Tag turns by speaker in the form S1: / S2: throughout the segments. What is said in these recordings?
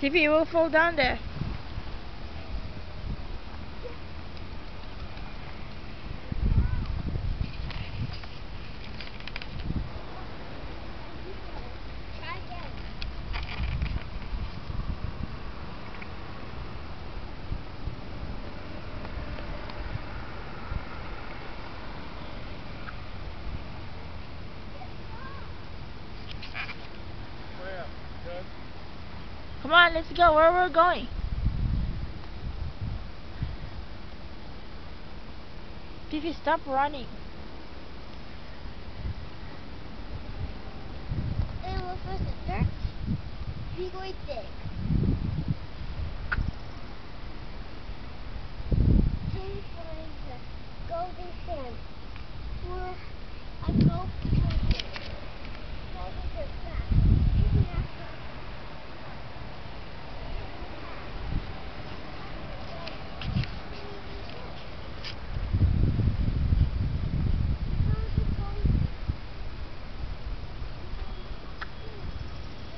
S1: Tiffy, you will fall down there. Come on, let's go. Where we're going? Fifi, stop running.
S2: First dirt. We go dig. Ten find the golden sand. Where I go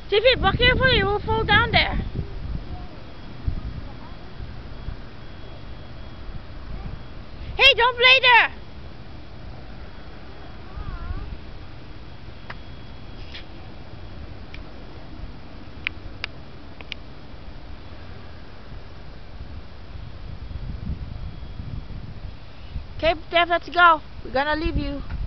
S1: Tiffy, be careful, you will fall down there. Hey, don't play there. Okay, Dev, let's go. We're gonna leave you.